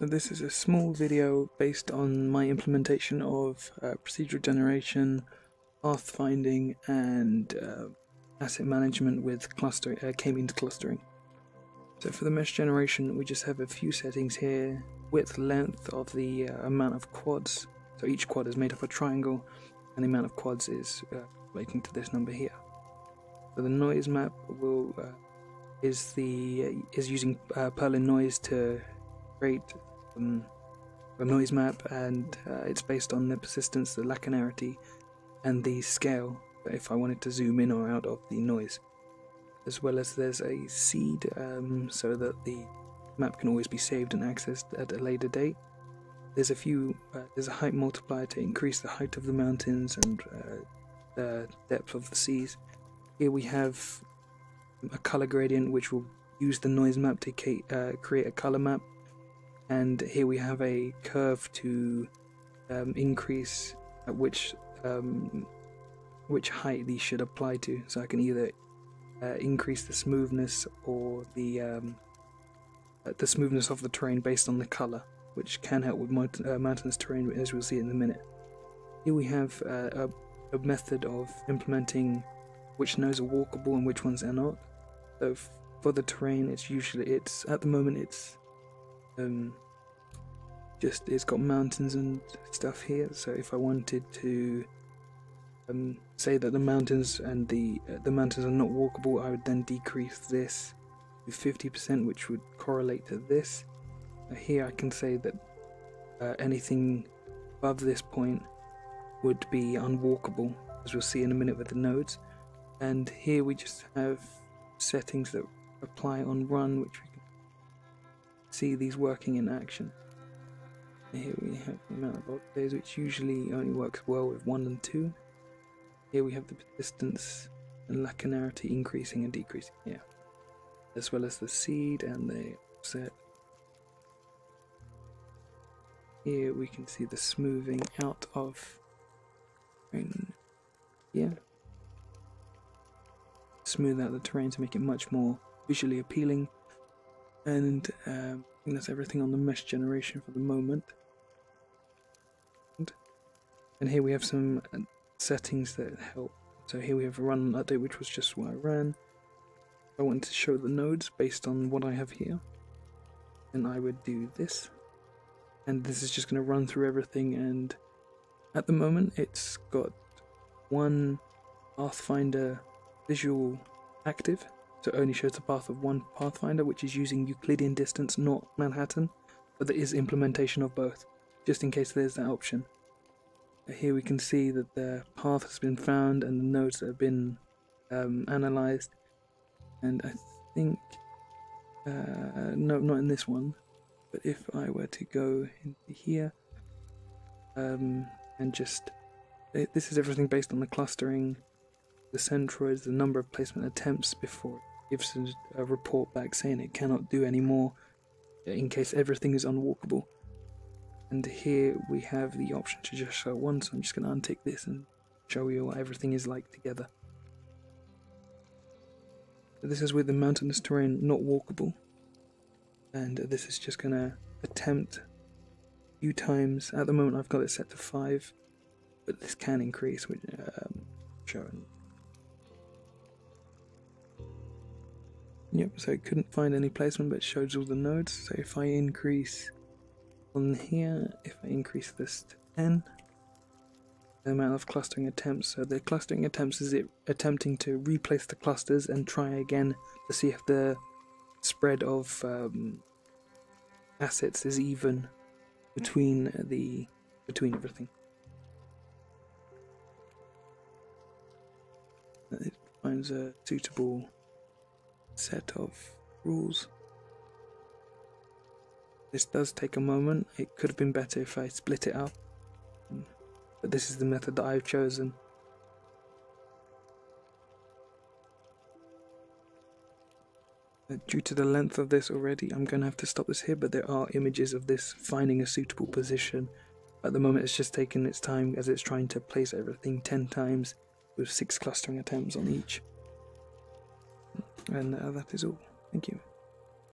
This is a small video based on my implementation of uh, procedural generation, pathfinding, and uh, asset management with cluster uh, k-means clustering. So for the mesh generation, we just have a few settings here: width, length of the uh, amount of quads. So each quad is made up of a triangle, and the amount of quads is uh, relating to this number here. So the noise map will uh, is the is using uh, Perlin noise to create um, a noise map, and uh, it's based on the persistence, the lacunarity, and the scale. If I wanted to zoom in or out of the noise, as well as there's a seed, um, so that the map can always be saved and accessed at a later date. There's a few. Uh, there's a height multiplier to increase the height of the mountains and uh, the depth of the seas. Here we have a color gradient which will use the noise map to uh, create a color map and here we have a curve to um, increase at which um, which height these should apply to. So I can either uh, increase the smoothness or the um, uh, the smoothness of the terrain based on the color which can help with mount- uh, mountainous terrain as we'll see in a minute. Here we have uh, a, a method of implementing which nodes are walkable and which ones are not. So for the terrain it's usually it's at the moment it's um, just it's got mountains and stuff here. So if I wanted to um, say that the mountains and the uh, the mountains are not walkable, I would then decrease this to 50%, which would correlate to this. Uh, here I can say that uh, anything above this point would be unwalkable, as we'll see in a minute with the nodes. And here we just have settings that apply on run, which we see these working in action. Here we have the amount of days, which usually only works well with 1 and 2. Here we have the persistence and lacunarity increasing and decreasing here, as well as the seed and the offset. Here we can see the smoothing out of here. Smooth out the terrain to make it much more visually appealing. And um, that's everything on the mesh generation for the moment. And here we have some uh, settings that help. So here we have a run update, which was just what I ran. I wanted to show the nodes based on what I have here. And I would do this. And this is just going to run through everything. And at the moment, it's got one Pathfinder visual active. So it only shows the path of one Pathfinder, which is using Euclidean distance, not Manhattan. But there is implementation of both, just in case there's that option. Here we can see that the path has been found and the nodes have been um, analyzed. And I think, uh, no, not in this one, but if I were to go into here um, and just, it, this is everything based on the clustering, the centroids, the number of placement attempts before gives a, a report back saying it cannot do any more in case everything is unwalkable and here we have the option to just show one so I'm just going to untick this and show you what everything is like together. This is with the mountainous terrain not walkable and this is just going to attempt a few times. At the moment I've got it set to 5 but this can increase which um, showing. Yep, so I couldn't find any placement but it shows all the nodes so if I increase on here, if I increase this to 10, the amount of clustering attempts. So the clustering attempts is it attempting to replace the clusters and try again to see if the spread of um, assets is even between the between everything. It finds a suitable set of rules. This does take a moment. It could have been better if I split it up. But this is the method that I've chosen. Uh, due to the length of this already, I'm going to have to stop this here, but there are images of this finding a suitable position. At the moment, it's just taking its time as it's trying to place everything 10 times with 6 clustering attempts on each. And uh, that is all. Thank you.